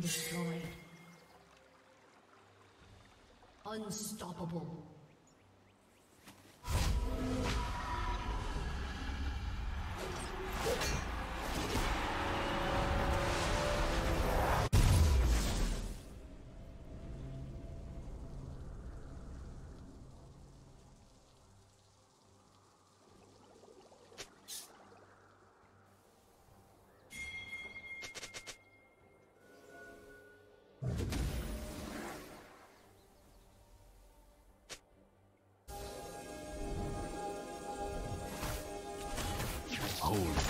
Destroyed. Unstoppable. behold.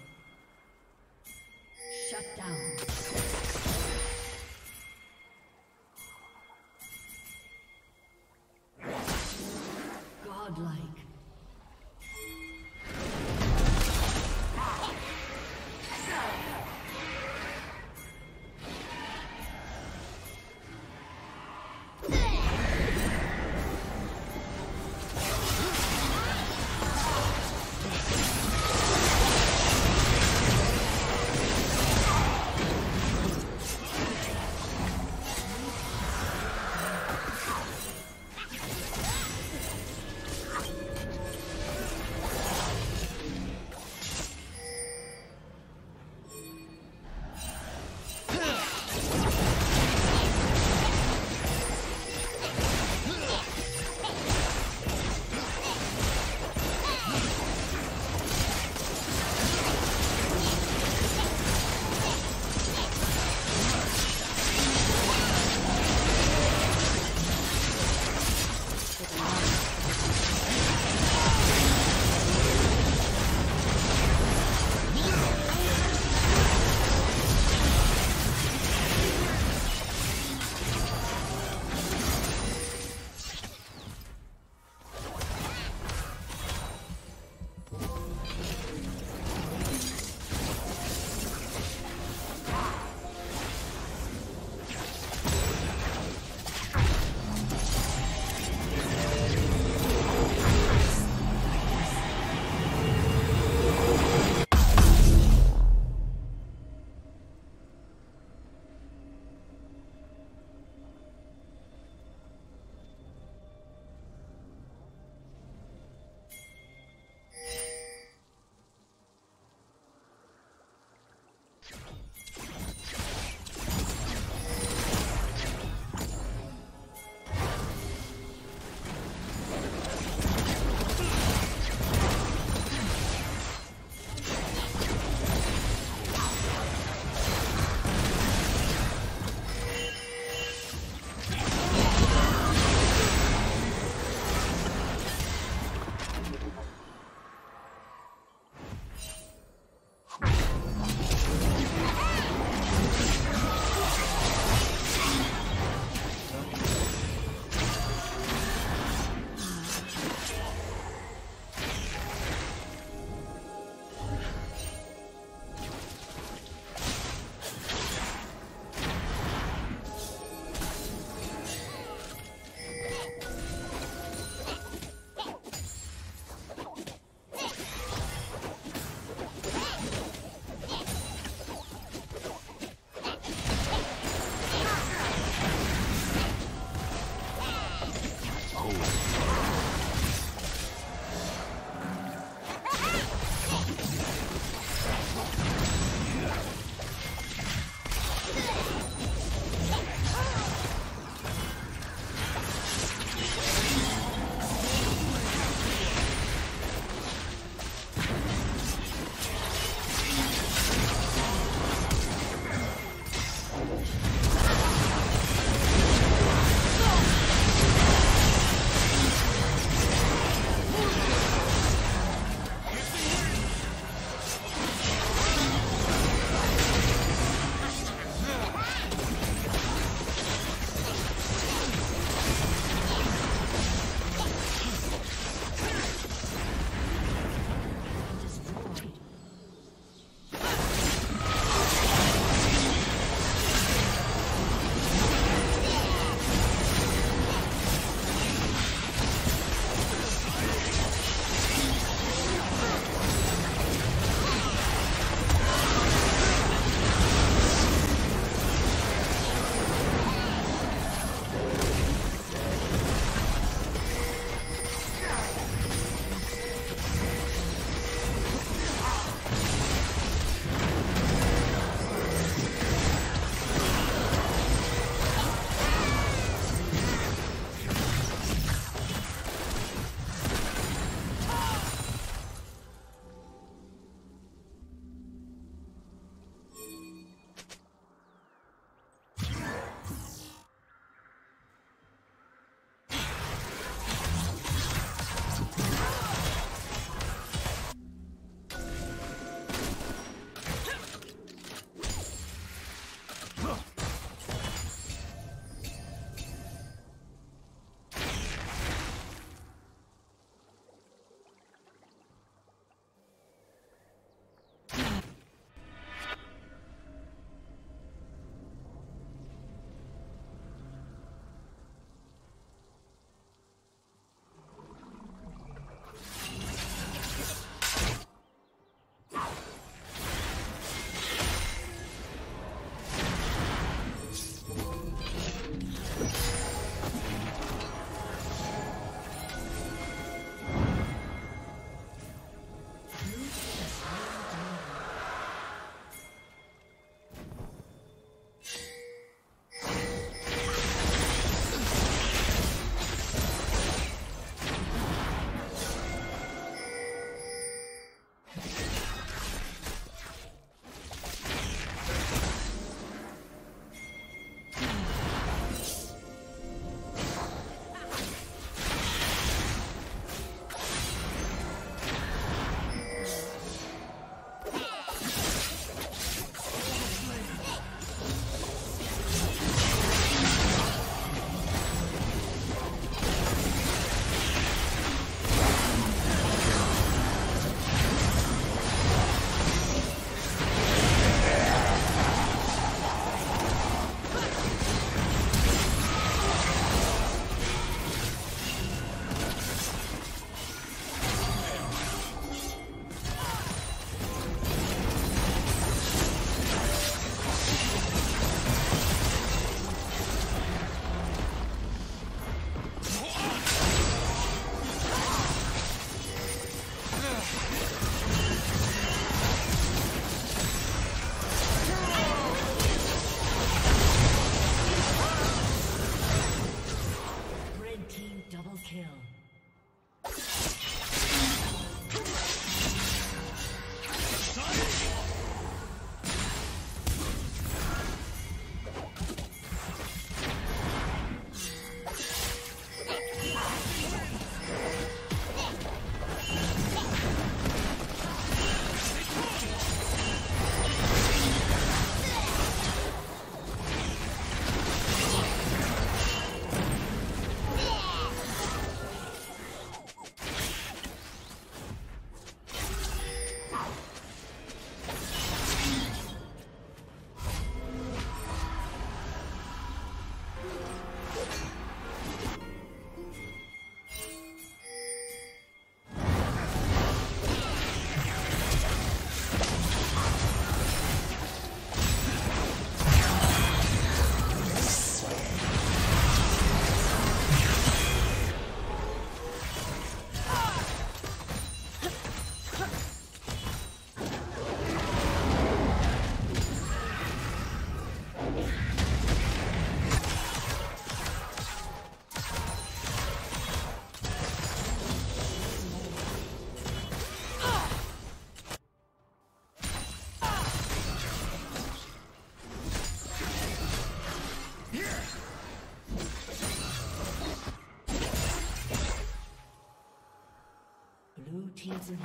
ずに